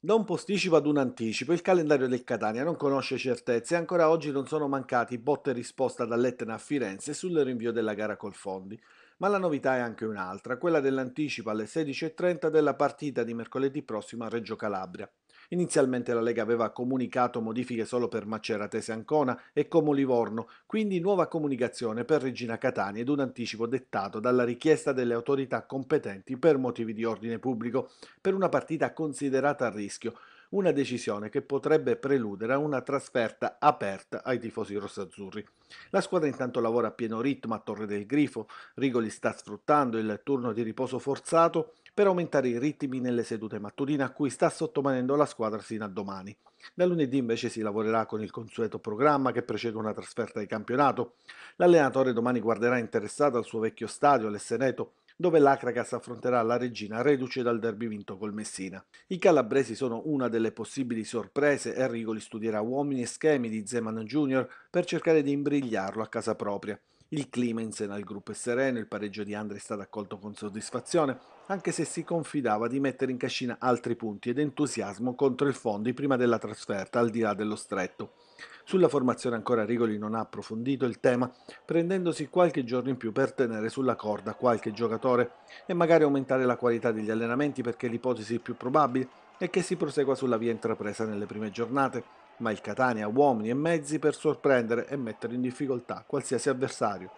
Da un posticipo ad un anticipo, il calendario del Catania non conosce certezze e ancora oggi non sono mancati botte e risposta dall'Etna a Firenze sul rinvio della gara col Fondi. Ma la novità è anche un'altra, quella dell'anticipo alle 16.30 della partita di mercoledì prossimo a Reggio Calabria. Inizialmente la Lega aveva comunicato modifiche solo per Maceratese Ancona e Como Livorno, quindi nuova comunicazione per Regina Catania ed un anticipo dettato dalla richiesta delle autorità competenti per motivi di ordine pubblico per una partita considerata a rischio, una decisione che potrebbe preludere a una trasferta aperta ai tifosi rossazzurri. La squadra intanto lavora a pieno ritmo a Torre del Grifo, Rigoli sta sfruttando il turno di riposo forzato per aumentare i ritmi nelle sedute mattutine a cui sta sottoponendo la squadra sino a domani. Da lunedì invece si lavorerà con il consueto programma che precede una trasferta di campionato. L'allenatore domani guarderà interessato al suo vecchio stadio, l'Esseneto, dove l'Acracas affronterà la Regina reduce dal derby vinto col Messina. I calabresi sono una delle possibili sorprese e Rigoli studierà uomini e schemi di Zeman Jr. per cercare di imbrigliarlo a casa propria. Il clima in seno al gruppo è sereno, il pareggio di Andri è stato accolto con soddisfazione, anche se si confidava di mettere in cascina altri punti ed entusiasmo contro il Fondi prima della trasferta al di là dello stretto. Sulla formazione ancora Rigoli non ha approfondito il tema, prendendosi qualche giorno in più per tenere sulla corda qualche giocatore e magari aumentare la qualità degli allenamenti perché l'ipotesi più probabile è che si prosegua sulla via intrapresa nelle prime giornate, ma il Catania ha uomini e mezzi per sorprendere e mettere in difficoltà qualsiasi avversario.